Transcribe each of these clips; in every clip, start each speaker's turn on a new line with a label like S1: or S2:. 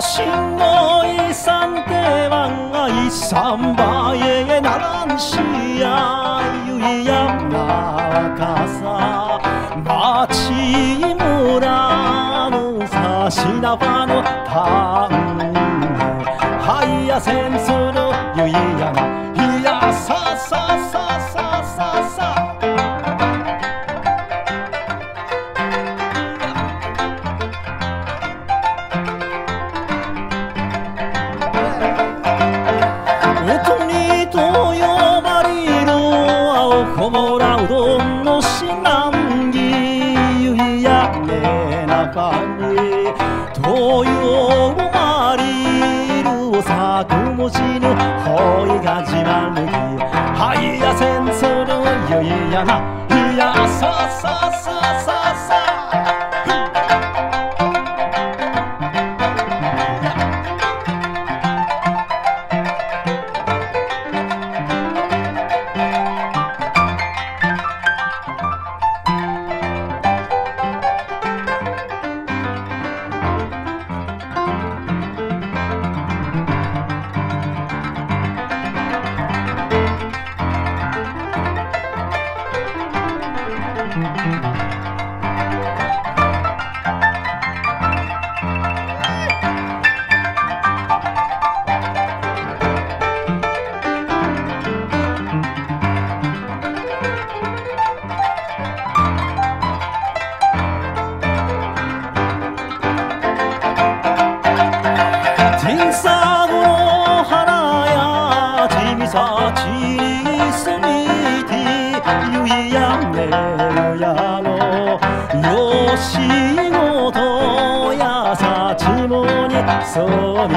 S1: 心の遺産では一三倍へならんしやゆいやなかさ。町村のさしなばのたんはいやせんするゆいやな。いやさ中に灯油をありるを咲くも死ぬ方位が自慢抜きはいや戦争のゆいやな。やめるやのよしごとやさちもにそみ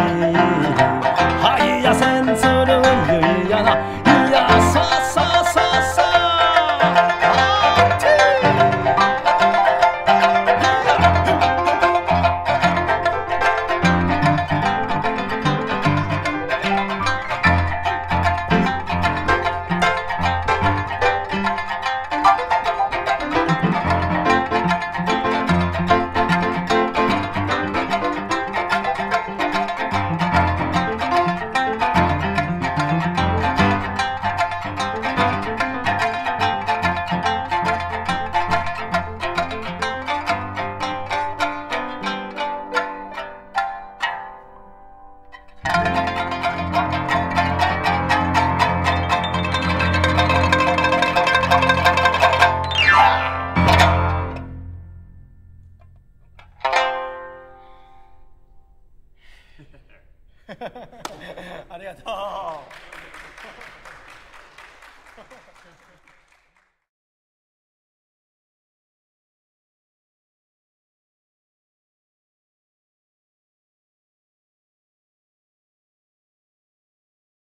S1: はいやせんするゆいやな。ありがとう。